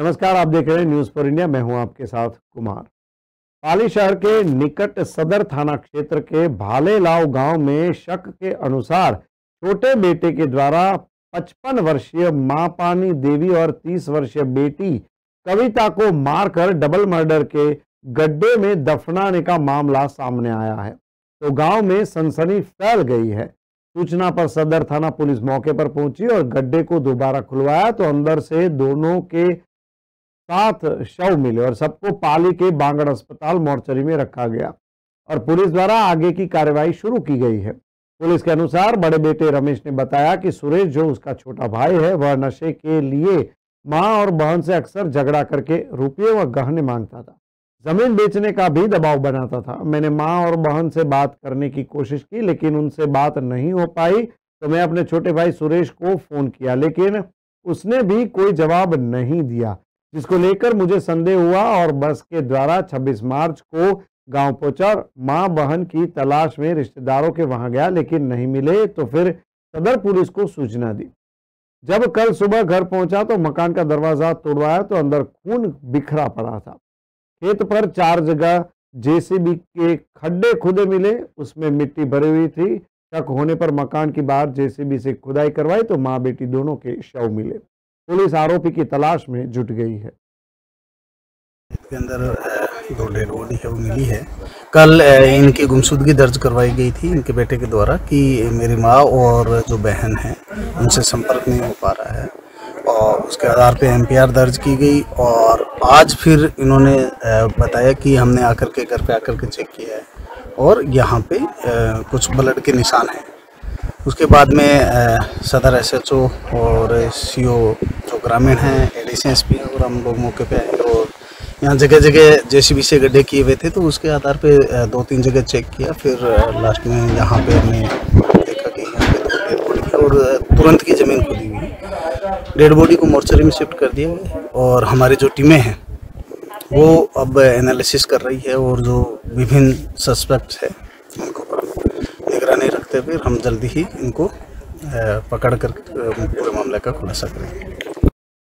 नमस्कार, आप देख रहे हैं न्यूज़ फॉर इंडिया। मैं हूँ आपके साथ कुमार। पाली शहर के निकट सदर थाना क्षेत्र के भालेलाव गाँव में शक के अनुसार छोटे बेटे के द्वारा 55 वर्षीय माँ पानी देवी और 30 वर्षीय बेटी कविता को मारकर डबल मर्डर के गड्ढे में दफनाने का मामला सामने आया है। तो गाँव में सनसनी फैल गई है। सूचना पर सदर थाना पुलिस मौके पर पहुँची और गड्ढे को दोबारा खुलवाया तो अंदर से दोनों के सात शव मिले और सबको पाली के बांगड़ अस्पताल मोर्चरी में रखा गया और पुलिस द्वारा आगे की कार्यवाही शुरू की गई है। पुलिस के अनुसार बड़े बेटे रमेश ने बताया कि सुरेश जो उसका छोटा भाई है, वह नशे के लिए माँ और बहन से अक्सर झगड़ा करके रुपये व गहने माँगता था। ज़मीन बेचने का भी दबाव बनाता था। मैंने माँ और बहन से बात करने की कोशिश की, लेकिन उनसे बात नहीं हो पाई तो मैं अपने छोटे भाई सुरेश को फ़ोन किया, लेकिन उसने भी कोई जवाब नहीं दिया। जिसको लेकर मुझे संदेह हुआ और बस के द्वारा 26 मार्च को गाँव पहुँचा माँ बहन की तलाश में रिश्तेदारों के वहाँ गया, लेकिन नहीं मिले तो फिर सदर पुलिस को सूचना दी। जब कल सुबह घर पहुँचा तो मकान का दरवाज़ा तोड़वाया तो अंदर खून बिखरा पड़ा था। खेत पर चार जगह जेसीबी के खड्डे खुदे मिले, उसमें मिट्टी भरी हुई थी। शक होने पर मकान की बाहर जेसीबी से खुदाई करवाई तो माँ बेटी दोनों के शव मिले। पुलिस आरोपी की तलाश में जुट गई है। के अंदर दो डेड बॉडी है वो मिली है। कल इनकी गुमशुदगी दर्ज करवाई गई थी इनके बेटे के द्वारा कि मेरी माँ और जो बहन है, उनसे संपर्क नहीं हो पा रहा है। और उसके आधार पे एमपीआर दर्ज की गई और आज फिर इन्होंने बताया कि हमने आकर के, घर पे आकर के चेक किया है। और यहाँ पे कुछ ब्लड के निशान हैं। उसके बाद में सदर एसएचओ और सीओ जो ग्रामीण हैं एडीसी एसपी और हम लोग मौके पे आए और यहाँ जगह जगह जे जेसीबी से गड्ढे किए हुए थे तो उसके आधार पे दो तीन जगह चेक किया, फिर लास्ट में यहाँ पे हमने देखा कि यहाँ पे दो डेड बॉडी और तुरंत की ज़मीन खुदी हुई। डेड बॉडी को मोर्चरी में शिफ्ट कर दिया और हमारी जो टीमें हैं, वो अब एनालिसिस कर रही है और जो विभिन्न सस्पेक्ट्स है हुए हम जल्दी ही इनको पकड़ कर पूरे मामले का खुलासा करेंगे।